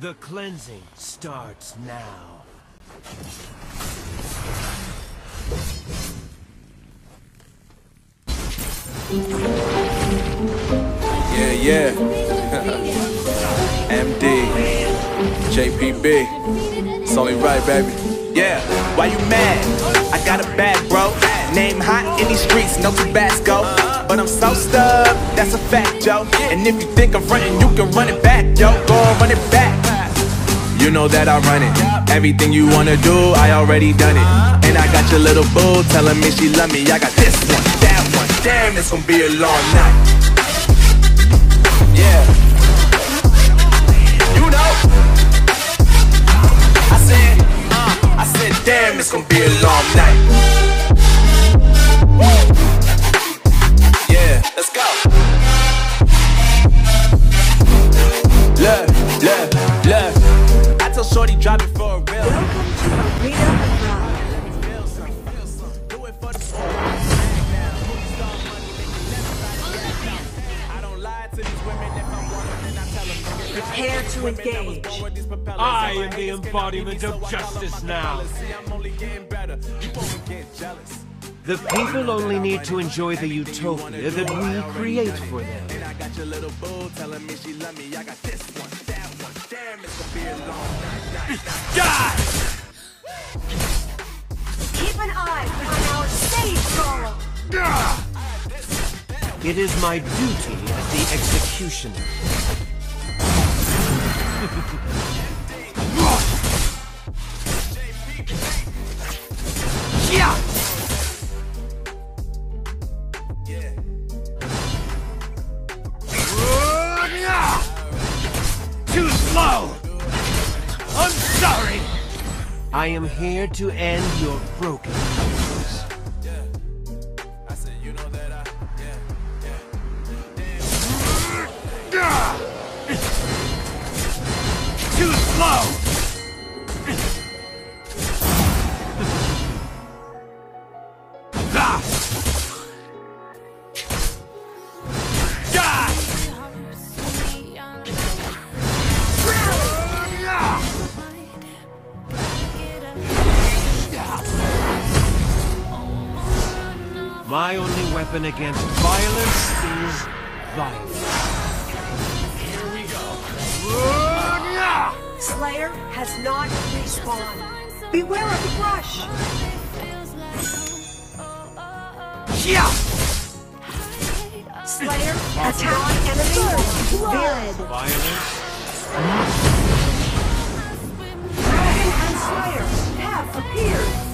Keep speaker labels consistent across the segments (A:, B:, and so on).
A: The cleansing starts now.
B: Yeah, yeah. MD, JPB. It's only right, baby.
C: Yeah, why you mad? I got a bag, bro. Name hot in these streets, no Tabasco. But I'm so stubbed, that's a fact, yo. And if you think I'm frontin', you can run it back, yo. Go on, run it back. You know that I run it. Everything you wanna do, I already done it. And I got your little boo telling me she love me. I got this one, that one. Damn, it's gonna be a long night. Yeah. You know. I said, uh, I said, damn, it's gonna be a long night.
A: Embodiment of justice now. The people only need to enjoy the utopia that we create for them.
C: I got your little boo telling me she love me. I got this one, that one. Damn, it's gonna be a long night.
A: Die!
D: Keep an eye on our stage drawer.
A: It is my duty as the executioner. Yeah! Too slow! I'm sorry! I am here to end your broken weapon against violence is violence. Here we go.
D: Slayer has not respawned. Beware of the brush.
A: Yeah!
D: Slayer attack enemy. Blood.
A: Violence?
D: Dragon and Slayer have appeared.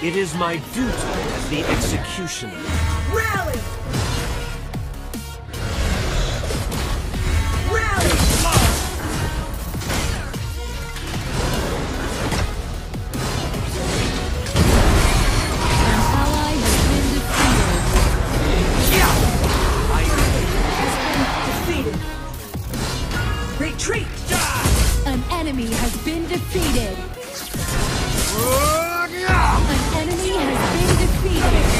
A: It is my duty as the executioner.
D: Rally. Rally.
E: ally has been defeated. Yeah!
D: I has been defeated. Retreat.
E: An enemy has been defeated. An enemy has been defeated.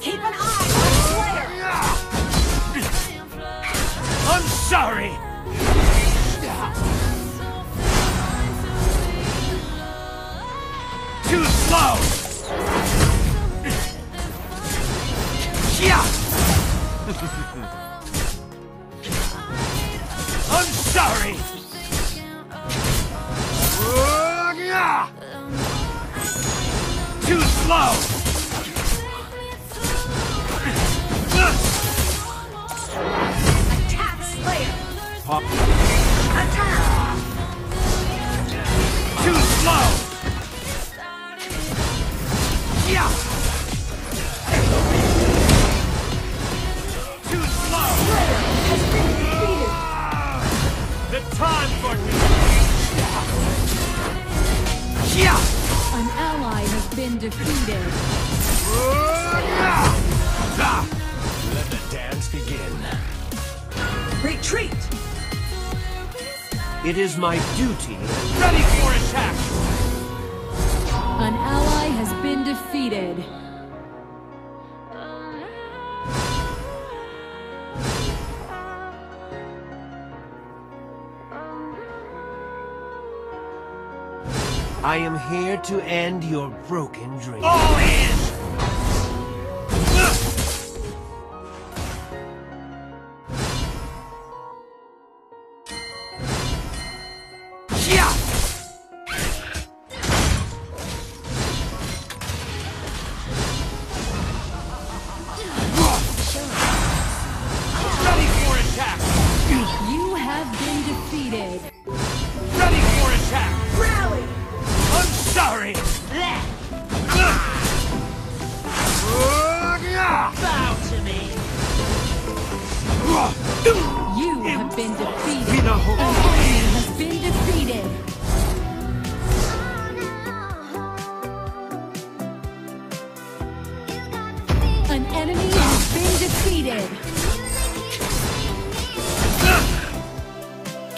D: Keep an eye on Slayer.
A: I'm sorry! Slow! I'm sorry! Too slow!
D: Defeated.
A: Let the dance begin.
D: Retreat!
A: It is my duty. Ready for attack!
E: An ally has been defeated.
A: I am here to end your broken dream. All in!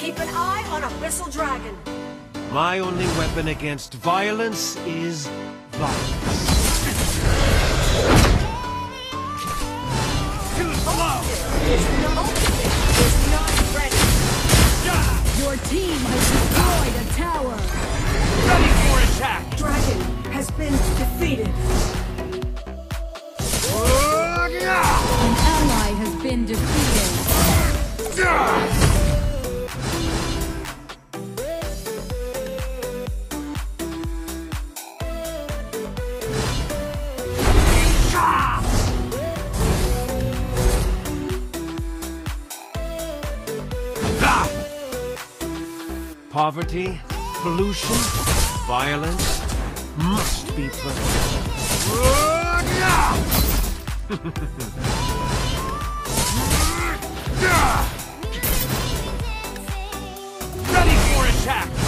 D: Keep an eye on Abyssal Dragon.
A: My only weapon against violence is violence. Too slow!
D: Is not, is not ready.
E: Your team has destroyed a tower.
A: Ready for attack!
D: Dragon has been defeated.
E: An ally has been defeated.
A: Poverty, pollution, violence must be put. Ready for attack!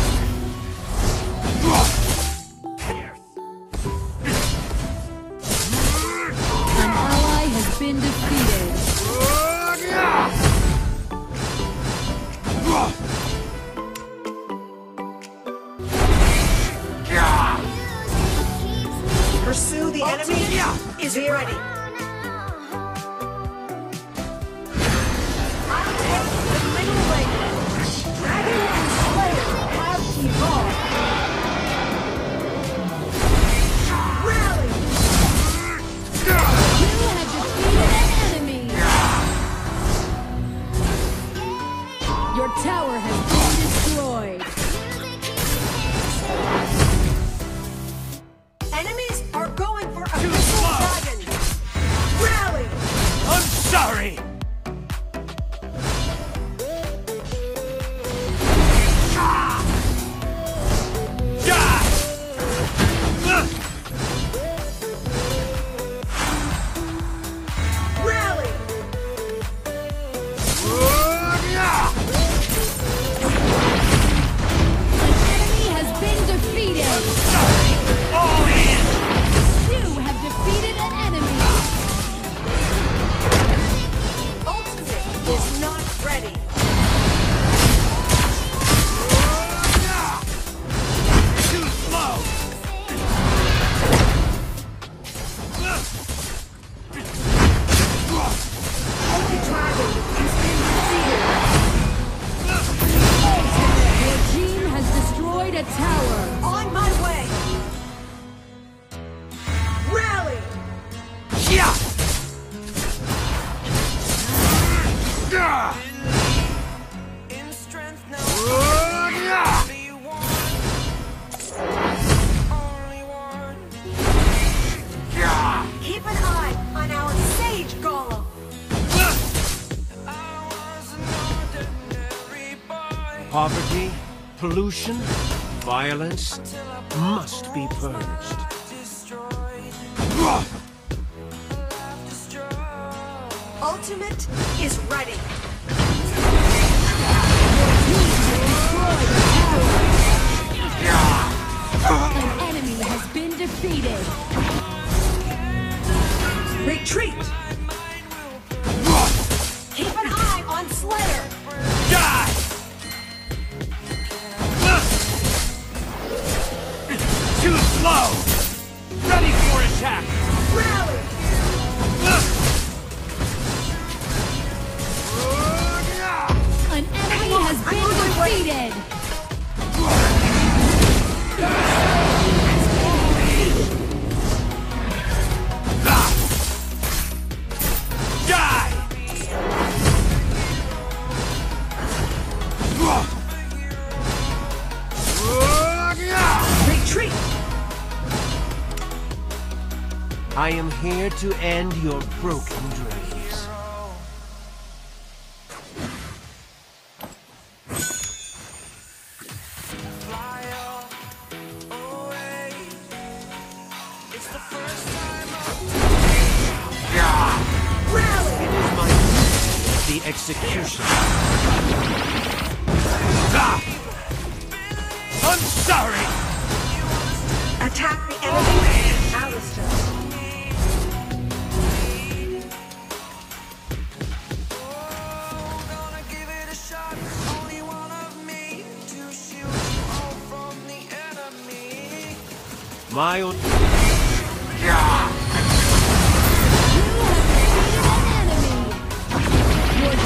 D: Pursue the enemy is ready. I'll take the
A: Poverty, pollution, violence must be purged.
D: Ultimate is ready.
E: An enemy has been defeated.
D: Retreat!
A: I am here to end your broken dreams. It is my the execution. I'm sorry!
D: Attack the enemy!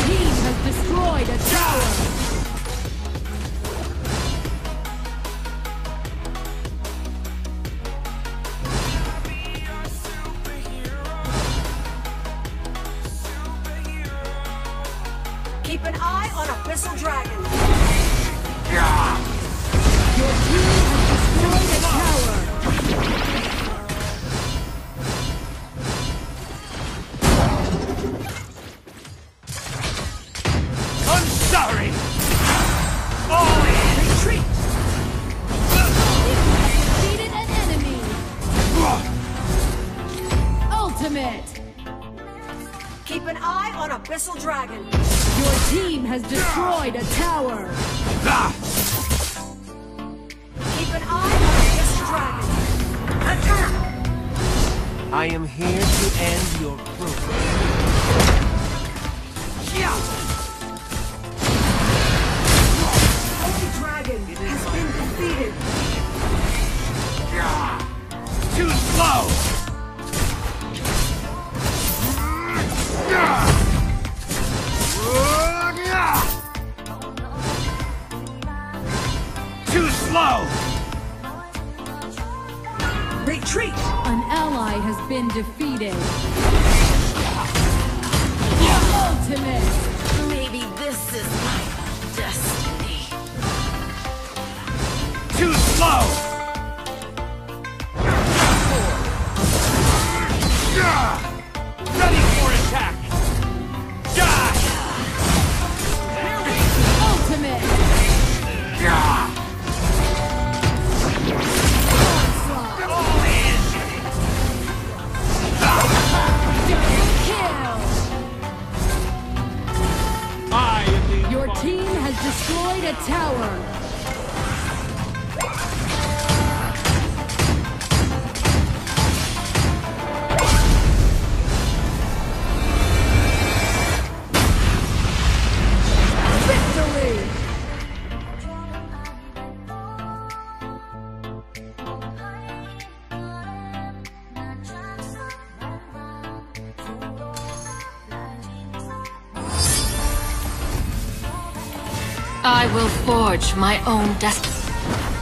E: Team has destroyed a tower.
D: Keep an eye on Abyssal Dragon! Yeah.
E: Your team has destroyed a tower.
D: Keep an eye on Abyssal Dragon!
E: Your team has destroyed a tower.
A: Ah!
D: Attack!
A: I am here to end your broken.
D: Holy Dragon has been defeated!
A: Too slow!
E: Been defeated. Ultimate.
D: Maybe this is my destiny.
A: Too slow!
F: my own destiny.